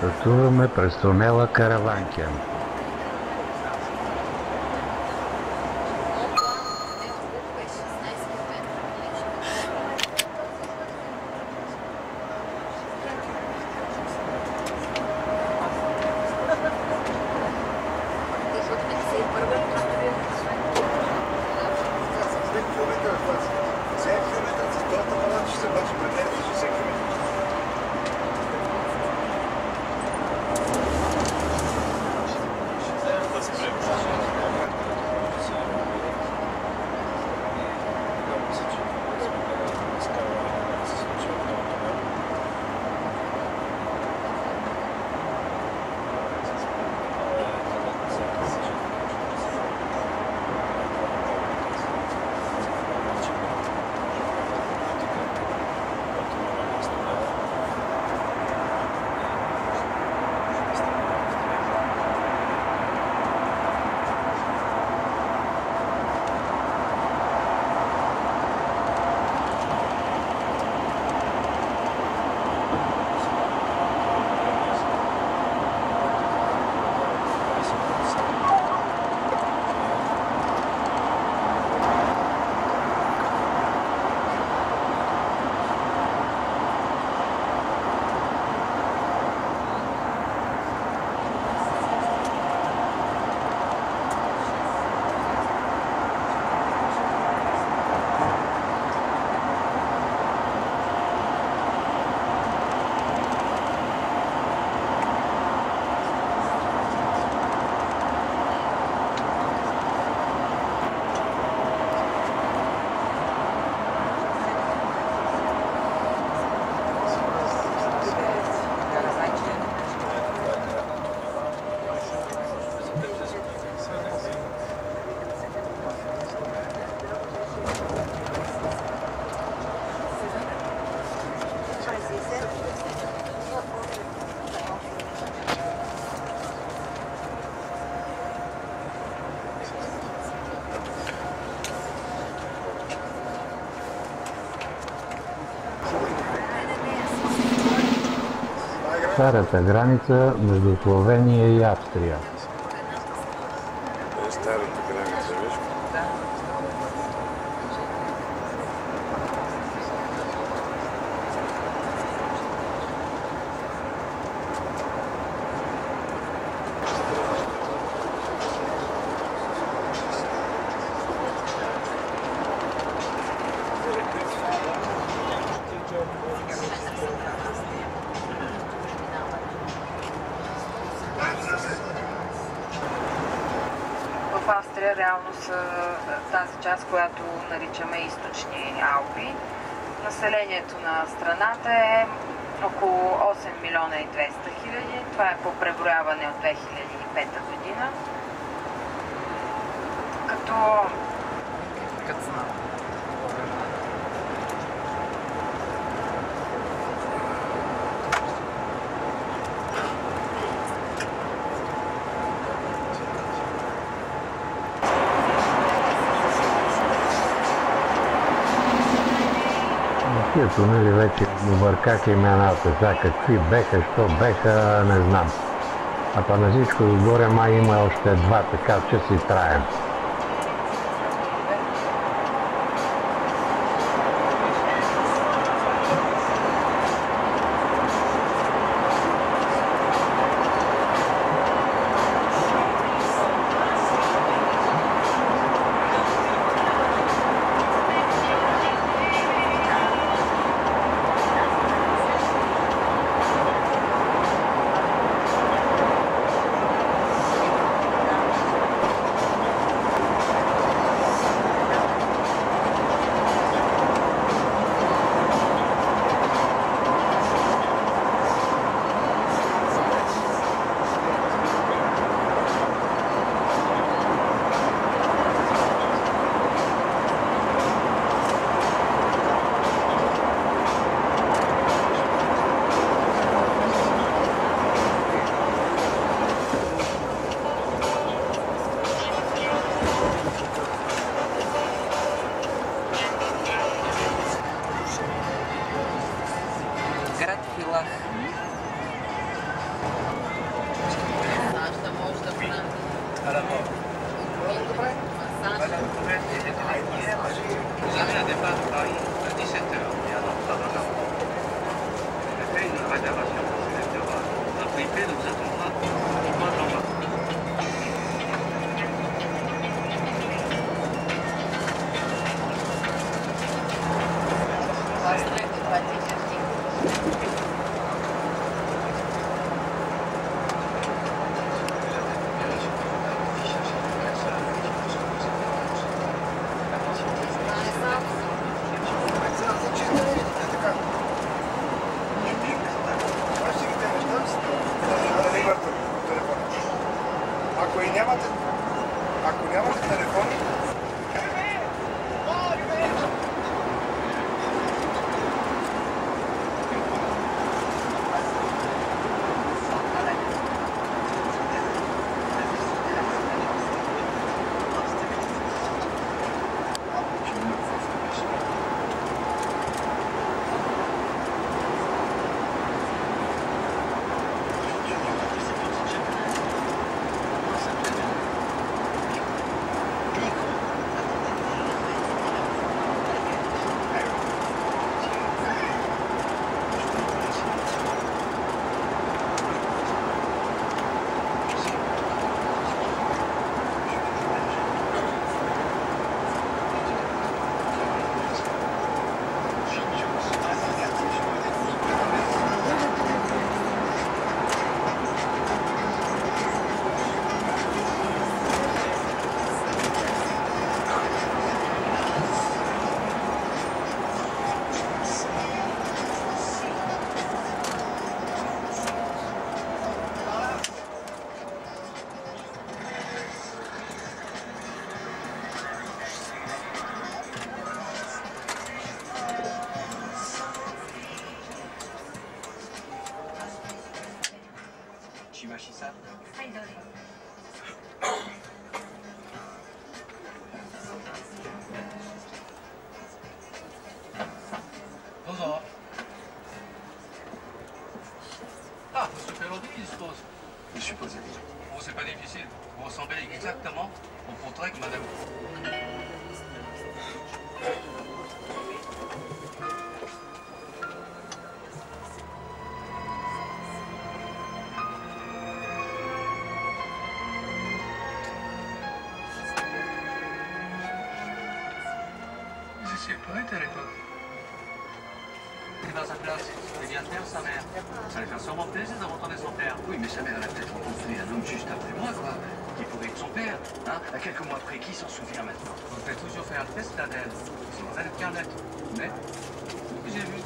Пътуваме през тунела Караванкин. Старата граница между Словения и Австрия. Старата граница, виж? В Австрия реално са тази част, която наричаме източни Алпи. Населението на страната е около 8 милиона и 200 хиляди. Това е по преброяване от 2005 година. Като Тия тунели вече обърках имената. Сега какви беха, що беха, не знам. А па на всичко отгоре май има още два, така че си траем. купила. Massage. Yoshisan Ah, super ordi, je suppose. Je suppose. Bon, c'est pas difficile. Vous ressemblez exactement au portrait que madame... poète à l'époque. Dans sa classe, il vient de perdre sa mère. Ça lui fait sûrement plaisir de retourner son père. Oui, mais sa mère, elle a peut-être rencontré un homme juste après moi, quoi. Qui pourrait être son père. Hein à quelques mois après, qui s'en souvient maintenant? Vous devez toujours faire un test d'ADN. C'est une vraie carnette. Mais, ce que j'ai vu,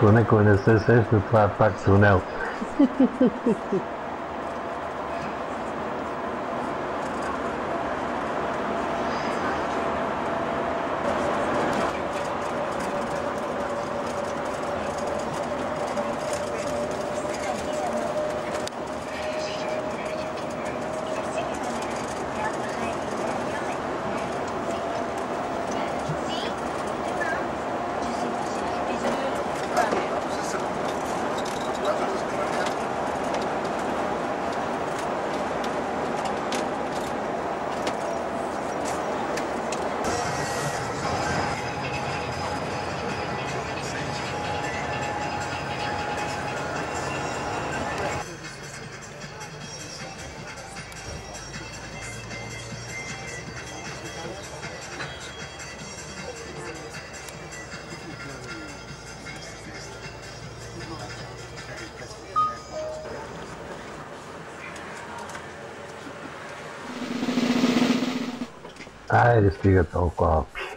Con el, con el parte do no. Ah, eles ficam tão copos.